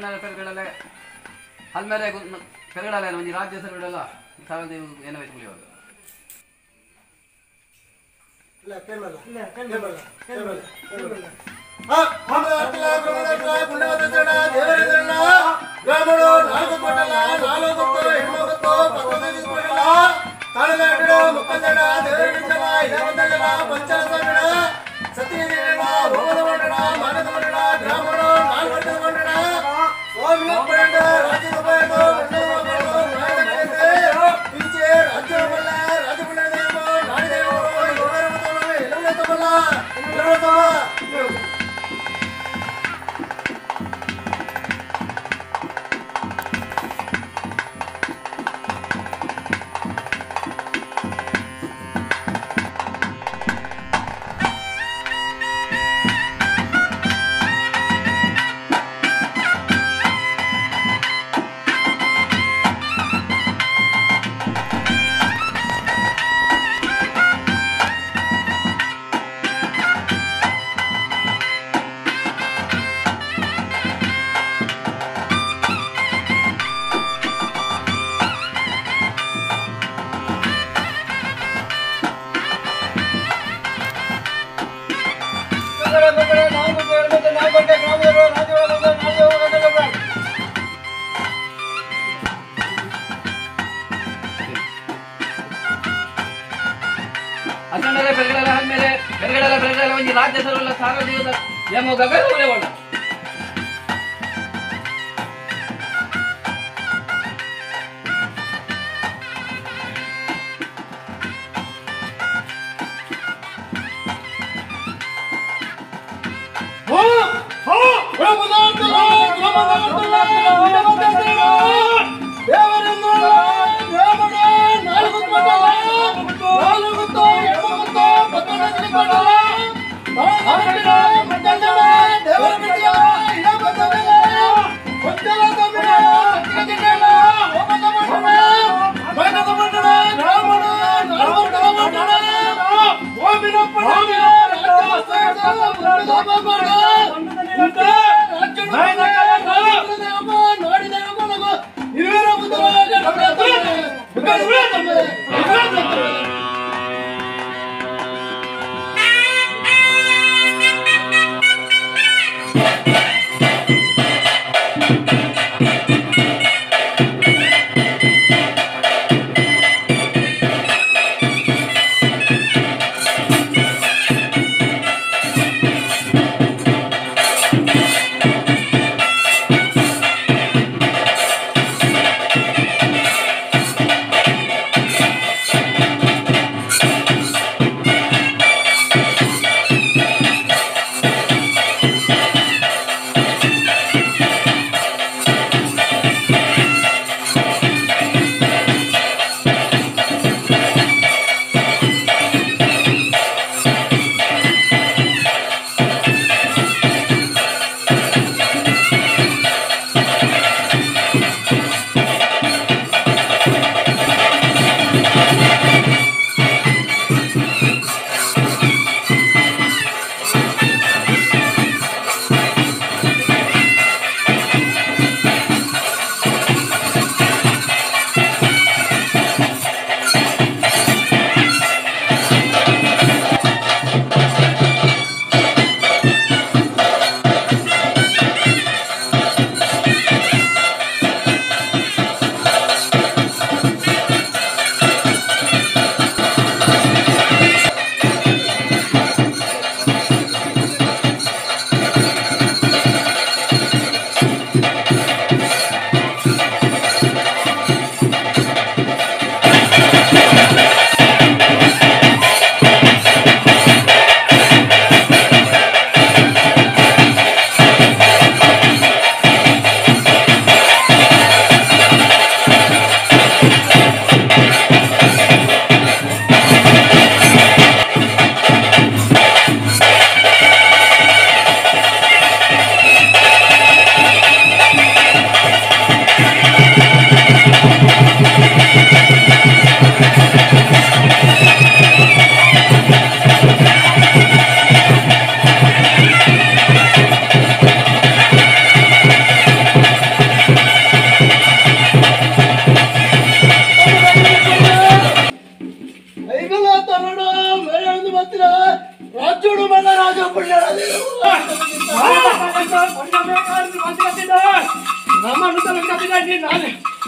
ಕನ್ನಡ ಪೆರುಗಳೆಲ್ಲ ಅಲ್ಮೇಲೆ ಪೆರುಗಳೆಲ್ಲ ಒಂಜಿ ರಾಜ್ಯ ಹೆಸರುಗಳೆಲ್ಲ ಸಾವಿರದ ಏನೋ ಇತ್ತು ಸತ್ಯ ಮಾನದ ಕನ್ನಡ ಬೆಳಗಡೆಲ್ಲ ಆದ್ಮೇಲೆ ಬೆಳಗಡೆಲ್ಲ ಬೆಳಗಡೆಲ್ಲ ಒಂದು ರಾಜ್ಯದವರೆಲ್ಲ ಸಾರ್ವಜನಿಕ ಎಮ್ಮು ಗಗನವರೇ ಒಳ್ಳ Oh! Oh! Oh! Oh! Oh! Oh! Oh! Oh!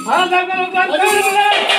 好，来来来来来来来。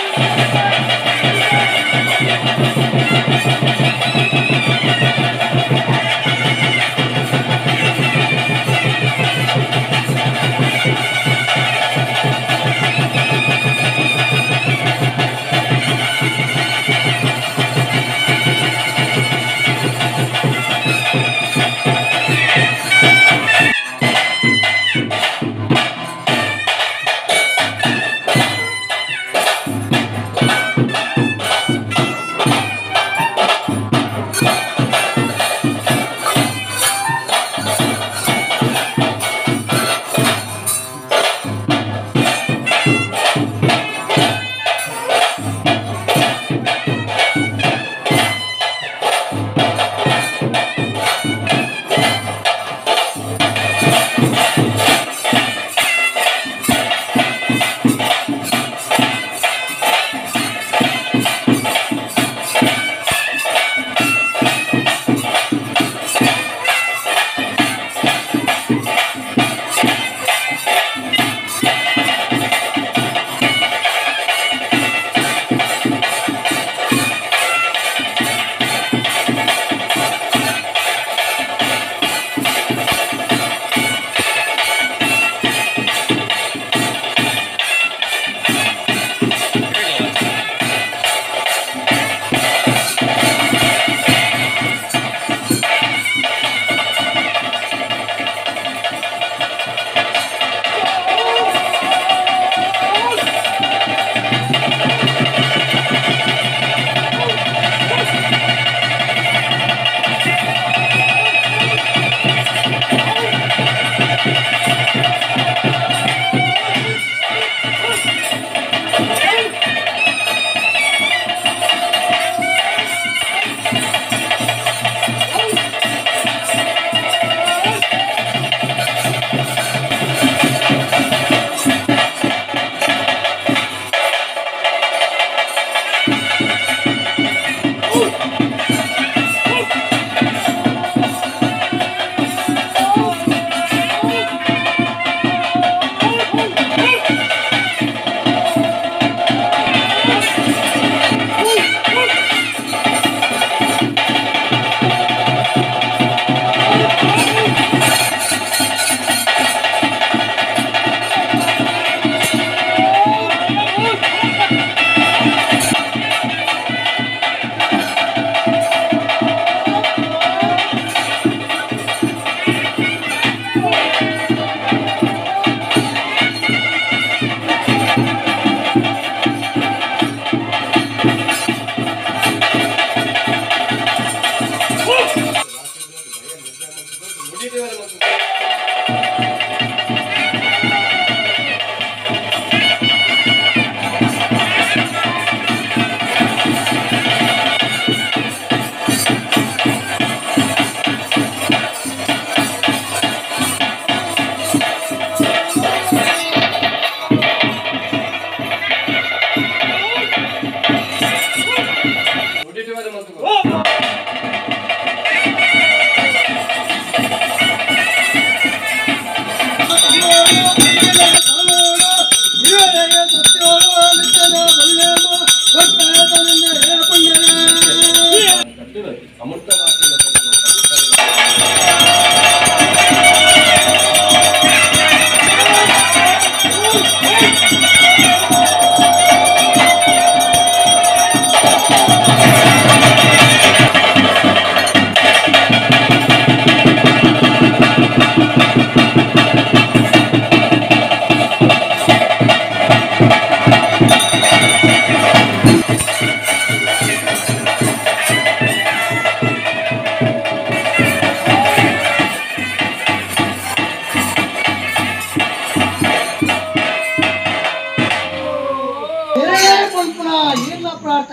ನಾನು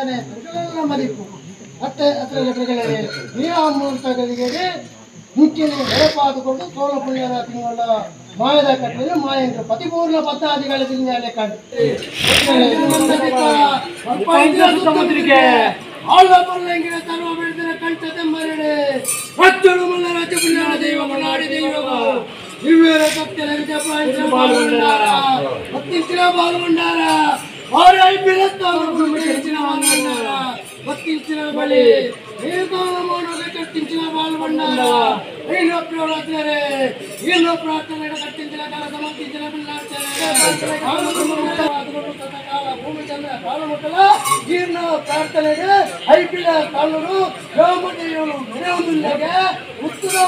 ಪ್ರಾರ್ಥನೆ ಪ್ರಜೆಗಳ ಮದಿಪು ಅತ್ತೆ ಅತ್ರ ಘಟಗಳೇ ನೀರಾಮೂರ್ತಗಳಿಗೆ ಮುಖ್ಯನೇ ನೆರಪಾದುಕೊಂಡು ಸೋಲ ಪುಣ್ಯದ ತಿಂಗಳ ಮಾಯದ ಕಟ್ಟಲು ಮಾಯಂದ್ರ ಪತಿಪೂರ್ಣ ಪದ್ದಾದಿಗಳ ತಿಂಗಳೇ ಕಂಡುಗೆ ಆಳ್ವ ಪರ್ಲಂಗಿನ ಸರ್ವ ಬೆಳೆದಿನ ಕಂಠತೆ ಮರಡೆ ಹಚ್ಚಳು ಮಲ್ಲ ರಾಜ ಪುಣ್ಯ ದೈವ ಮನಾಡಿ ವಿಜಯ ಅವರ ಐಪಿರತ್ತಿನ ಹೆಚ್ಚಿನ ಹತ್ತಿಂಚಿನ ಬಳಿ. ಏಕಾಲ ಮಾಡೋದು ಕಟ್ಟಿಂಚಿನ ಪಾಲ್ಗೊಂಡಾರ ಏನೋ ಪ್ರಾರ್ಥನೆ ಏನೋ ಪ್ರಾರ್ಥನೆ ಕಟ್ಟಿಂಚಿನ ಕಾಲ ಸಮರ್ಥಿಂಚಿನ ಭೂಮಿ ಚಂದ್ರ ಕಾಲಮುಟ್ಟಲ ಜೀರ್ಣ ಪ್ರಾರ್ಥನೆಗೆ ಐಪಿಲ ಕಾಲರು. ರಾಮದೇವರು ಮನೆ ಉತ್ತರ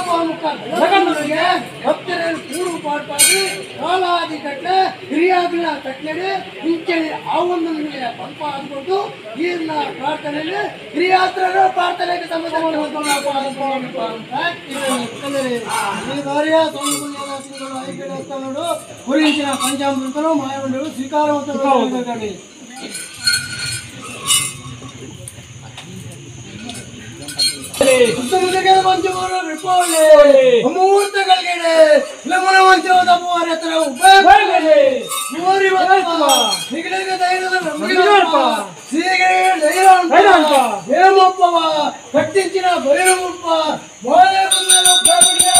ಬಾಮುಖ ಜಗನ್ನುಡಿಗೆ ಭಕ್ತರ ಕೂಡು ಪಾಡ್ಪಾಡಿ ಕಾಲಾದಿ ಕಟ್ಲೆ ಹಿರಿಯಾಗಿಲ್ಲ ಕಟ್ಲೆಗೆ ಇಂಚೆಳಿ ಆವೊಂದು ನಿಮಗೆ ಪಂಪ ಅಂದ್ಕೊಂಡು ಜೀರ್ಣ ಪ್ರಾರ್ಥನೆಗೆ ಹಿರಿಯಾತ್ರರ ಪ್ರಾರ್ಥನೆಗೆ ಗುರಿಂಚಿನ ಪಂಚಾಮೃತನು ಮಾಯಗೊಂಡರು ಸ್ವೀಕಾರವಂತರು. ಸುತ್ತಮುತ್ತಲಿಗೆ ಪಂಚಮೂರು ವಿಪೋಲೆ ಮುಹೂರ್ತಗಳಿಗೆ ಲಮನ ವಂಚವದ ಮೂವರ ಹತ್ರ ಉಪಯೋಗ ಮೂವರಿ ನಿಗಡಿಗೆ ಧೈರ್ಯದ ನಂಬಿಕೆ ಸೀಗೆ ಧೈರ್ಯ ಹೇಮಪ್ಪವ ಕಟ್ಟಿಂಚಿನ ಬೈರಮಪ್ಪ ಮೋಲೆ ಬಂದನು ಅಸಲ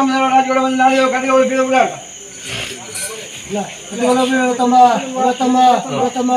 ಮತ್ತು ಅವರಿಗೆ ಗ್ರಾಮ ರಾಜಗಳು ಒಂದು ನಾಳೆ ಕಡೆಗಳು ಬೀಳು ಬಿಡ ತಮ್ಮ ತಮ್ಮ ತಮ್ಮ